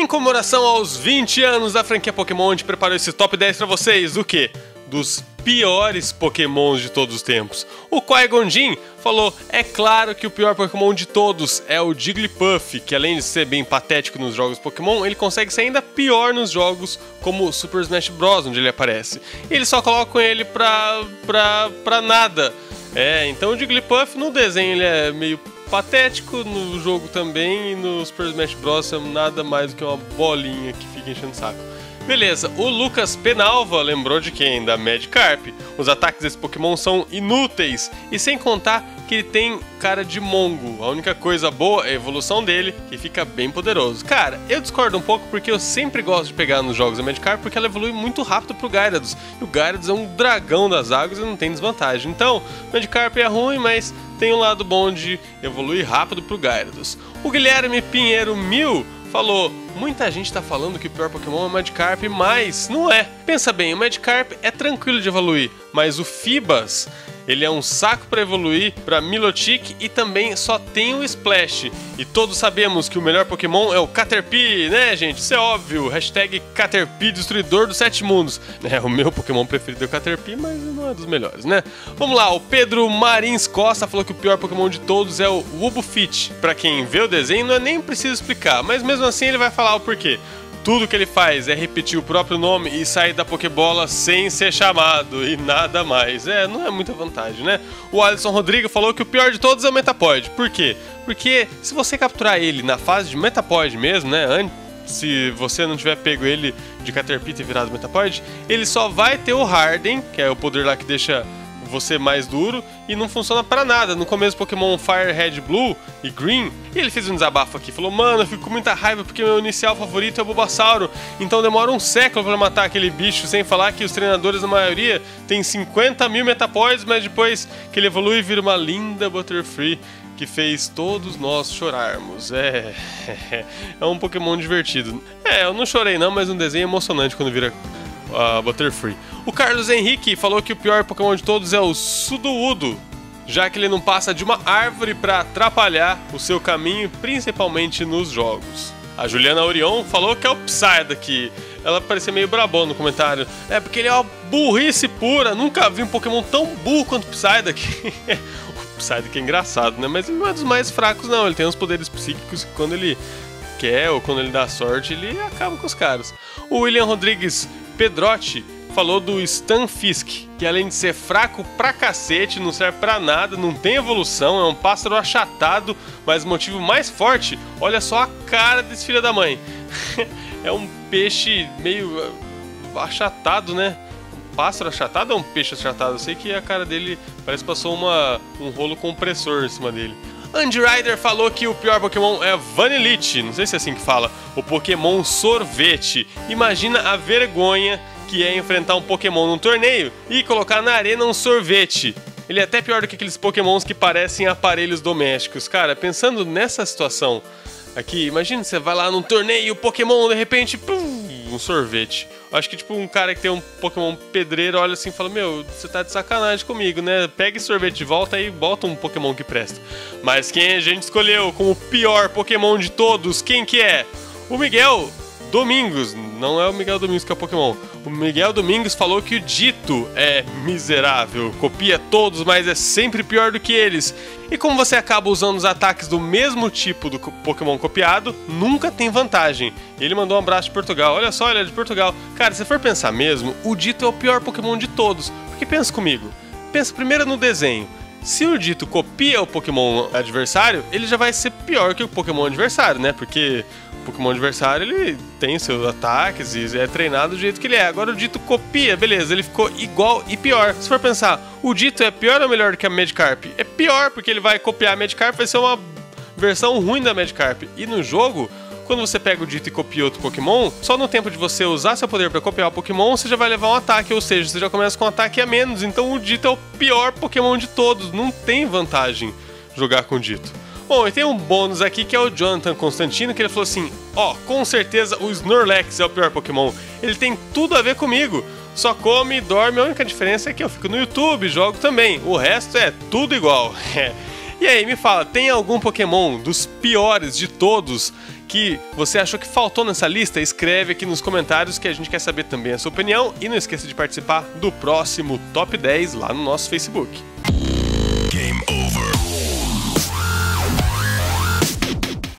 Em comemoração aos 20 anos da franquia Pokémon, a gente preparou esse top 10 pra vocês. O quê? Dos piores Pokémons de todos os tempos. O Qui-Gon falou: é claro que o pior Pokémon de todos é o Jigglypuff, que além de ser bem patético nos jogos Pokémon, ele consegue ser ainda pior nos jogos como Super Smash Bros, onde ele aparece. E eles só colocam ele pra, pra, pra nada. É, então o Jigglypuff no desenho ele é meio patético, no jogo também, e no Super Smash Bros é nada mais do que uma bolinha que fica enchendo o saco. Beleza, o Lucas Penalva lembrou de quem? Da Magikarp. Os ataques desse Pokémon são inúteis, e sem contar que ele tem cara de mongo. A única coisa boa é a evolução dele, que fica bem poderoso. Cara, eu discordo um pouco porque eu sempre gosto de pegar nos jogos a Magikarp porque ela evolui muito rápido pro Gyarados. E o Gyarados é um dragão das águas e não tem desvantagem. Então, Magikarp é ruim, mas tem um lado bom de evoluir rápido pro Gyarados. O Guilherme Pinheiro 1000 falou: muita gente tá falando que o pior Pokémon é o Magikarp, mas não é. Pensa bem, o Magikarp é tranquilo de evoluir, mas o Fibas. Ele é um saco para evoluir para Milotic e também só tem o Splash. E todos sabemos que o melhor Pokémon é o Caterpie, né, gente? Isso é óbvio. Hashtag Caterpie Destruidor dos Sete Mundos. É, o meu Pokémon preferido é o Caterpie, mas não é dos melhores, né? Vamos lá, o Pedro Marins Costa falou que o pior Pokémon de todos é o Wubufit. Para quem vê o desenho, não é nem preciso explicar, mas mesmo assim ele vai falar o porquê. Tudo que ele faz é repetir o próprio nome e sair da Pokébola sem ser chamado e nada mais. É, não é muita vantagem, né? O Alisson Rodrigo falou que o pior de todos é o Metapod. Por quê? Porque se você capturar ele na fase de Metapod mesmo, né? se você não tiver pego ele de Caterpie e virado Metapod, ele só vai ter o Harden, que é o poder lá que deixa você mais duro e não funciona para nada. No começo Pokémon Fire Red Blue e Green, e ele fez um desabafo aqui, falou: "Mano, eu fico com muita raiva porque meu inicial favorito é o Bulbasauro, então demora um século para matar aquele bicho, sem falar que os treinadores na maioria têm 50 mil Metapoids, mas depois que ele evolui vira uma linda Butterfree." que fez todos nós chorarmos. É, é um Pokémon divertido. É, eu não chorei não, mas um desenho emocionante quando vira uh, Butterfree. O Carlos Henrique falou que o pior Pokémon de todos é o Sudowoodo, já que ele não passa de uma árvore para atrapalhar o seu caminho, principalmente nos jogos. A Juliana Orion falou que é o Psyduck. Ela parecia meio brabona no comentário. É porque ele é uma burrice pura. Nunca vi um Pokémon tão burro quanto o Psyduck. o Psyduck é engraçado, né? Mas ele não é dos mais fracos, não. Ele tem uns poderes psíquicos que quando ele quer ou quando ele dá sorte, ele acaba com os caras. O William Rodrigues Pedrotti falou do Stanfisk, que além de ser fraco pra cacete, não serve pra nada, não tem evolução, é um pássaro achatado, mas o motivo mais forte, olha só a cara desse filho da mãe. é um peixe meio ah, achatado, né? Um pássaro achatado ou um peixe achatado? Eu sei que a cara dele parece que passou uma, um rolo compressor em cima dele. Andy Ryder falou que o pior Pokémon é Vanillite, não sei se é assim que fala, o Pokémon sorvete. Imagina a vergonha que é enfrentar um Pokémon num torneio e colocar na arena um sorvete. Ele é até pior do que aqueles Pokémons que parecem aparelhos domésticos. Cara, pensando nessa situação aqui, imagina você vai lá num torneio e o Pokémon de repente, pum, um sorvete. Eu acho que tipo um cara que tem um Pokémon pedreiro olha assim e fala: Meu, você tá de sacanagem comigo, né? Pega esse sorvete de volta e bota um Pokémon que presta. Mas quem a gente escolheu como o pior Pokémon de todos, quem que é? O Miguel Domingos, não é o Miguel Domingos que é o Pokémon. O Miguel Domingos falou que o Dito é miserável, copia todos, mas é sempre pior do que eles. E como você acaba usando os ataques do mesmo tipo do Pokémon copiado, nunca tem vantagem. Ele mandou um abraço de Portugal. Olha só, ele é de Portugal. Cara, se for pensar mesmo, o Dito é o pior Pokémon de todos. Porque pensa comigo. Pensa primeiro no desenho. Se o Dito copia o Pokémon adversário, ele já vai ser pior que o Pokémon adversário, né? Porque Pokémon adversário ele tem seus ataques e é treinado do jeito que ele é. Agora o Dito copia, beleza, ele ficou igual e pior. Se for pensar, o Dito é pior ou melhor que a Magikarp? É pior, porque ele vai copiar a Magikarp, vai ser uma versão ruim da Magikarp. E no jogo, quando você pega o Dito e copia outro Pokémon, só no tempo de você usar seu poder para copiar o Pokémon, você já vai levar um ataque, ou seja, você já começa com um ataque a menos. Então o Dito é o pior Pokémon de todos, não tem vantagem jogar com o Dito. Bom, e tem um bônus aqui que é o Jonathan Constantino, que ele falou assim: Ó, oh, com certeza o Snorlax é o pior Pokémon. Ele tem tudo a ver comigo. Só come e dorme, a única diferença é que eu fico no YouTube, jogo também. O resto é tudo igual. e aí, me fala, tem algum Pokémon dos piores de todos que você achou que faltou nessa lista, escreve aqui nos comentários que a gente quer saber também a sua opinião e não esqueça de participar do próximo Top 10 lá no nosso Facebook. Game